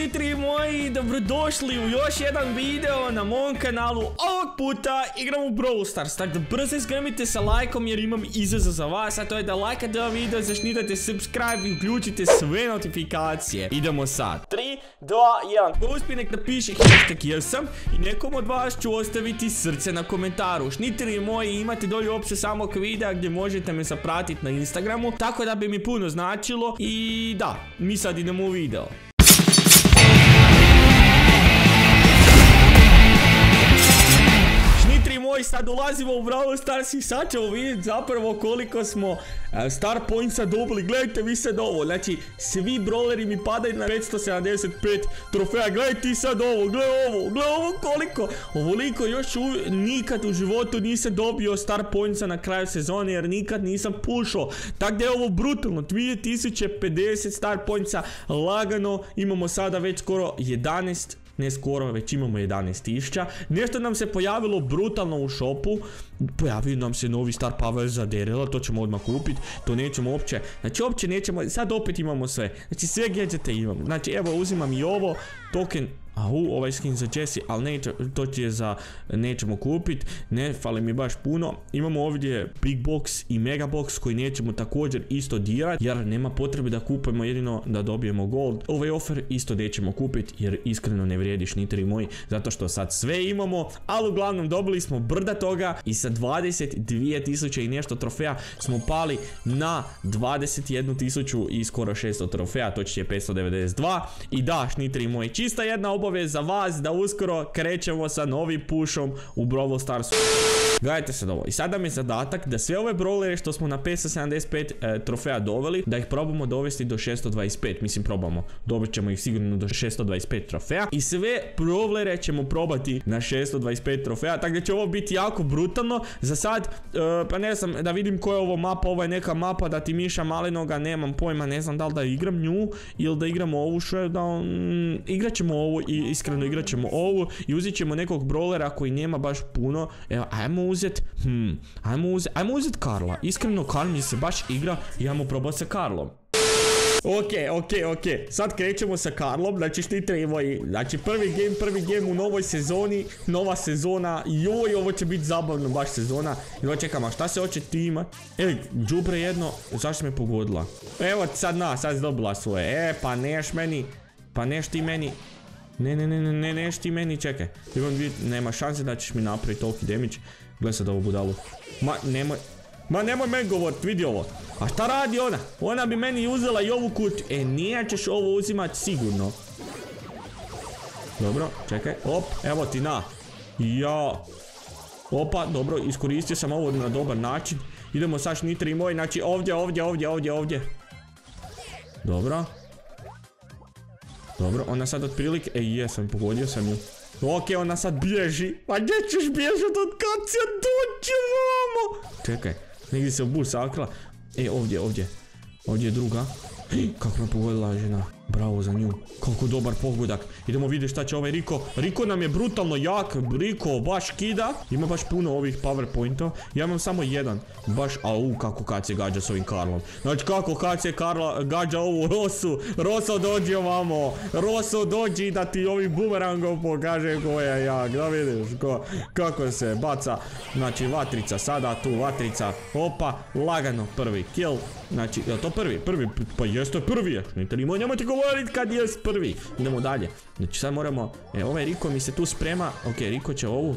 štitri moji, dobrodošli u još jedan video na mom kanalu. Ovog puta igram u Brawl Stars, tako da brzo izgrmite sa lajkom jer imam izazov za vas, a to je da lajkate ovaj video, zašnitate subscribe i uključite sve notifikacije. Idemo sad. 3, 2, 1. Ko uspije nek napiše hashtag jesam i nekom od vas ću ostaviti srce na komentaru. Šniteri moji, imate dolje opće samog videa gdje možete me zapratiti na Instagramu, tako da bi mi puno značilo i da, mi sad idemo u video. Moji, sad ulazimo u Brawl Stars i sad ćemo vidjeti zapravo koliko smo e, star pointsa dobili. Gledajte vi sad ovo, znači svi brawleri mi padaju na 575 trofeja. Gledajte sad ovo, gledaj ovo, gledaj ovo koliko. Ovoliko još nikad u životu nisam dobio star pointsa na kraju sezone jer nikad nisam pušao. Tako da je ovo brutalno, 2050 star pointsa lagano. Imamo sada već skoro 11 ne skoro, već imamo 11 tisuća. Nešto nam se pojavilo brutalno u shopu. Pojavio nam se novi Star Power za Daryla, to ćemo odmah kupit. To nećemo uopće, znači uopće nećemo, sad opet imamo sve. Znači sve gadgete imam. Znači evo uzimam i ovo, token Au, ovaj skin za Jesse, ali to će za, nećemo kupit, ne, fali mi baš puno. Imamo ovdje Big Box i Mega Box koji nećemo također isto dirat, jer nema potrebe da kupujemo jedino da dobijemo gold. Ovaj offer isto nećemo kupit, jer iskreno ne vrijedi šniteri moji, zato što sad sve imamo, ali uglavnom dobili smo brda toga i sa 22.000 i nešto trofeja smo pali na 21.000 i skoro 600 trofeja, to će je 592. I da, šniteri moji, čista jedna obaveza za vas da uskoro krećemo sa novim pušom u Brawl Starsu. Gledajte sad ovo. I sada mi je zadatak da sve ove brawlere što smo na 575 e, trofeja doveli, da ih probamo dovesti do 625. Mislim probamo. Dobit ćemo ih sigurno do 625 trofeja. I sve brawlere ćemo probati na 625 trofeja. Tako da će ovo biti jako brutalno. Za sad, e, pa ne znam, da vidim koja je ovo mapa. Ovo je neka mapa da ti miša malinoga. Nemam pojma, ne znam da li da igram nju ili da igramo ovu showdown. Mm, igrat ćemo ovu i iskreno igrat ćemo ovu. I uzet ćemo nekog brawlera koji nema baš puno. Evo, ajmo uzet, hmm, ajmo uzet, ajmo uzet Karla. Iskreno, Karl mi se baš igra i ajmo probati sa Karlom. Ok, ok, ok. Sad krećemo sa Karlom, znači štitri moji. Znači prvi game, prvi game u novoj sezoni, nova sezona. Joj, ovo će biti zabavno baš sezona. Evo čekam, a šta se hoće ti imat? Ej, džubre jedno, zašto me pogodila? Evo sad na, sad si dobila svoje. E, pa neš meni, pa neš ti meni. Ne, ne, ne, ne, ne, neš ti meni, čekaj. Imam dvije, nema šanse da ćeš mi napraviti toliki damage. Gle sad ovu budalu. Ma, nemoj, ma nemoj meni govorit, vidi ovo. A šta radi ona? Ona bi meni uzela i ovu kutiju. E, nije ćeš ovo uzimat sigurno. Dobro, čekaj, op, evo ti na. Ja. Opa, dobro, iskoristio sam ovo na dobar način. Idemo sad šnitri moj, znači ovdje, ovdje, ovdje, ovdje, ovdje. Dobro. Dobro, ona sad otprilike, ej jesam, pogodio sam ju. Ok, ona sad bježi. Pa gdje ćeš bježat od kad se dođe vamo? Čekaj, negdje se bus sakrila. E, ovdje, ovdje. Ovdje je druga. Kako me pogodila žena. Bravo za nju. Koliko dobar pogodak. Idemo vidjeti šta će ovaj Riko. Riko nam je brutalno jak. Riko baš kida. Ima baš puno ovih powerpointova. Ja imam samo jedan. Baš, au, kako kad se gađa s ovim Karlom. Znači kako kad se Karla gađa ovu Rosu. Roso dođi ovamo. Roso dođi da ti ovim bumerangom pokaže ko je jak. Da vidiš ko, kako se baca. Znači vatrica sada tu vatrica. Opa, lagano prvi kill. Znači, je to prvi? Prvi, pa jeste prvi je. Nemojte govorit kad je prvi. Idemo dalje. Znači sad moramo, e ovaj Riko mi se tu sprema. Ok, Riko će ovu.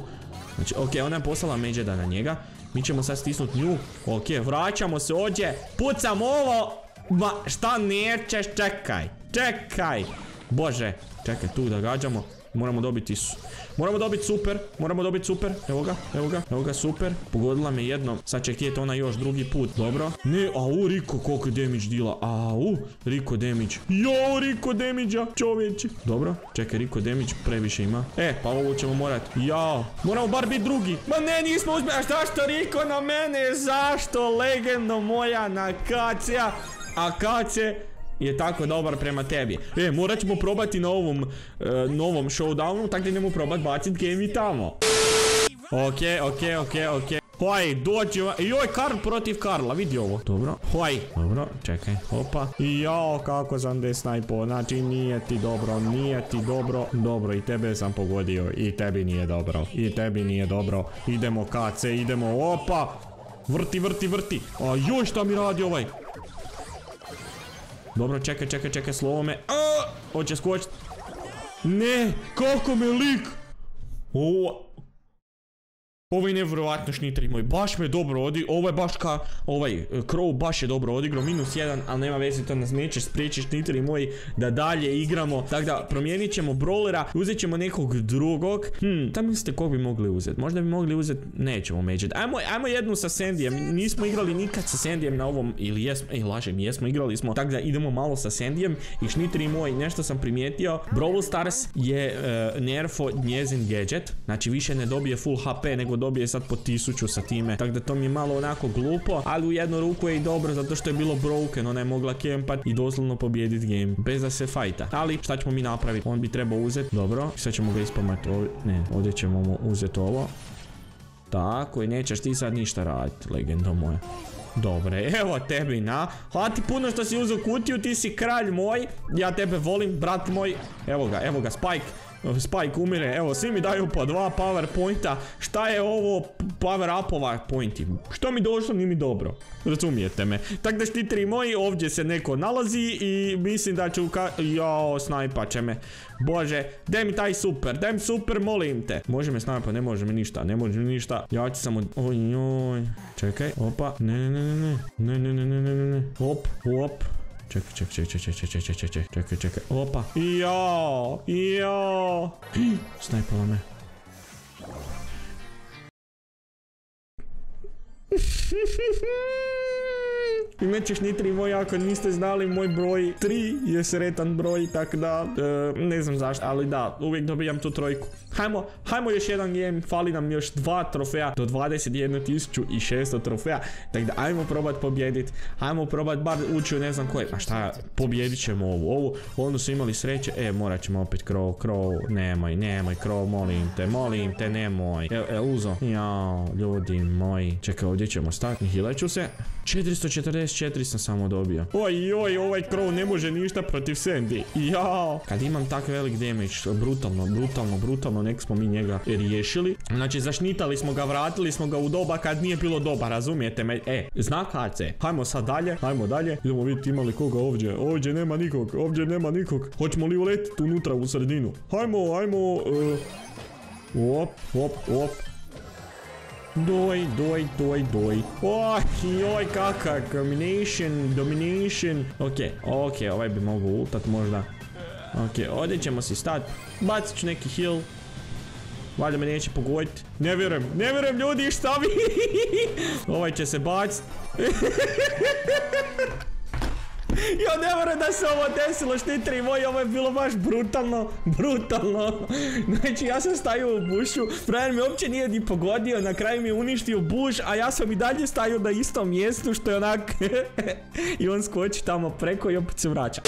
Znači, ok, ona je poslala Međeda na njega. Mi ćemo sad stisnut nju. Ok, vraćamo se ovdje. Pucam ovo. Ma, šta nećeš, čekaj. Čekaj. Bože, čekaj, tu da gađamo. Moramo dobiti su. Moramo dobiti super, moramo dobiti super. Evo ga, evo ga, evo ga, super. Pogodila me jednom. Sad će htjeti ona još drugi put. Dobro. Ne, au, Riko, koliko damage dila. Au, Riko damage. Jo, Riko damage čovječe. Dobro, čekaj, Riko damage previše ima. E, pa ovo ćemo morat. Jao, moramo bar biti drugi. Ma ne, nismo uspjeli. A zašto Riko na mene? Zašto? Legendo moja na kacija. Je tako dobar prema tebi. E, morat ćemo probati na ovom e, novom showdownu, tako da idemo probat bacit game i tamo. Ok, ok, ok, ok. Hoj, dođi, joj, Karl protiv Karla, vidi ovo. Dobro, hoj, dobro, čekaj, opa. I jao, kako sam de snajpo, znači nije ti dobro, nije ti dobro. Dobro, i tebe sam pogodio, i tebi nije dobro, i tebi nije dobro. Idemo KC, idemo, opa. Vrti, vrti, vrti. A joj, šta mi radi ovaj? Dobro, čekaj, čekaj, čekaj, slovo me. hoće skočit. Ne, kako me lik. Ovo je nevjerojatno šnitri moj, baš me dobro odi, ovo je baš ka, ovaj, Crow baš je dobro odigrao, minus jedan, ali nema veze, to nas neće spriječi šnitri moji da dalje igramo. Tako da, promijenit ćemo brawlera, uzet ćemo nekog drugog. Hm, da mislite kog bi mogli uzeti? Možda bi mogli uzeti, nećemo međet. Ajmo, ajmo jednu sa Sandijem, nismo igrali nikad sa Sandijem na ovom, ili jesmo, ej lažem, jesmo, igrali smo. Tako da idemo malo sa Sandijem i šnitri moj, nešto sam primijetio, Brawl Stars je uh, nerfo njezin gadget, znači više ne dobije full HP nego dobije sad po tisuću sa time. Tako da to mi je malo onako glupo, ali u jednu ruku je i dobro zato što je bilo broken, ona je mogla kempat i doslovno pobijediti game, bez da se fajta. Ali šta ćemo mi napraviti? On bi trebao uzeti, dobro, sad ćemo ga ispamati, ne, ovdje ćemo mu uzeti ovo. Tako i nećeš ti sad ništa raditi, legendo moja. Dobre, evo tebi na. Hvala ti puno što si uzeo kutiju, ti si kralj moj. Ja tebe volim, brat moj. Evo ga, evo ga, Spike. Spike umire, evo svi mi daju po dva power pointa. Šta je ovo power upova pointi? Što mi došlo nije mi dobro. Razumijete me. Tako da štitri moji, ovdje se neko nalazi i mislim da ću ka... Jao, snajpa će me. Bože, daj mi taj super, daj mi super, molim te. Može me snajpa, ne može mi ništa, ne može mi ništa. Ja ću samo... Oj, oj. Čekaj, opa. Ne, ne, ne, ne, ne, ne, ne, ne, ne, ne, ne. Op, op. Čekaj, čekaj, čekaj, čekaj, čekaj, čekaj, čekaj, čekaj, čekaj, opa. Jao, jao. Snajpala me. Imaćeš nitri moj, ako niste znali, moj broj 3 je sretan broj, tako da, e, ne znam zašto, ali da, uvijek dobijam tu trojku. Hajmo, hajmo još jedan game, fali nam još dva trofeja do 21.600 trofeja, tako da ajmo probat pobjedit, hajmo probat bar ući u ne znam koje, a šta, pobjedit ćemo ovu, ovu, onda su imali sreće, e, morat ćemo opet crow, crow, nemoj, nemoj, crow, molim te, molim te, nemoj, e, e uzo, jao, ljudi moji, čekaj, ovdje ćemo stati, hilat ću se, 444 sam samo dobio. Oj, oj, ovaj crow ne može ništa protiv Sandy. Jao. Kad imam tak velik damage, brutalno, brutalno, brutalno, nek smo mi njega riješili. Znači, zašnitali smo ga, vratili smo ga u doba kad nije bilo doba, razumijete me? E, znak HC. Hajmo sad dalje, hajmo dalje. Idemo vidjeti ima li koga ovdje. Ovdje nema nikog, ovdje nema nikog. Hoćemo li uletiti unutra u sredinu? Hajmo, hajmo, uh... Op, op, op. Doj, doj, doj, doj. Oj, joj, kaka. Combination, domination. Ok, ok, ovaj bi mogao ultat možda. Ok, ovdje ćemo si stati. Bacit ću neki heal. Valjda me neće pogoditi. Ne vjerujem, ne vjerujem ljudi šta mi. ovaj će se bacit. Ja ne moram da se ovo desilo štitri moji, ovo je bilo baš brutalno, brutalno. Znači ja sam stajao u bušu, frajer mi uopće nije ni pogodio, na kraju mi je uništio buš, a ja sam i dalje stajao na istom mjestu što je onak... I on skoči tamo preko i opet se vraća.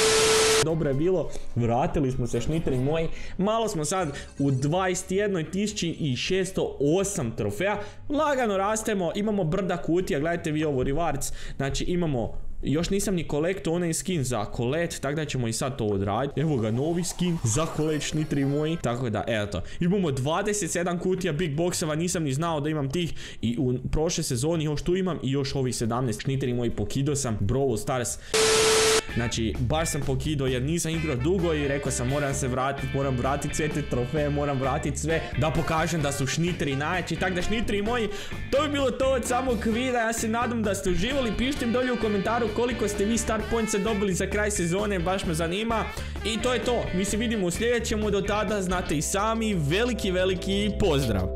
Dobro je bilo, vratili smo se šnitri moji, malo smo sad u 21.608 trofeja, lagano rastemo, imamo brda kutija, gledajte vi ovo rewards, znači imamo još nisam ni kolekto onaj skin za kolet, tako da ćemo i sad to odraditi. Evo ga, novi skin za kolet šnitri moji. Tako da, eto. Imamo 27 kutija big boxeva, nisam ni znao da imam tih. I u prošle sezoni još tu imam i još ovi 17 šnitri moji pokido sam. Brawl Stars. Znači, baš sam pokido jer nisam igrao dugo i rekao sam moram se vratiti, moram vratiti sve te trofeje, moram vratiti sve da pokažem da su šnitri najjači. Tako da šnitri moji, to bi bilo to od samog videa. Ja se nadam da ste uživali. Pišite mi dolje u komentaru koliko ste vi star pointsa dobili za kraj sezone, baš me zanima. I to je to. Mi se vidimo u sljedećemu, do tada znate i sami. Veliki, veliki pozdrav.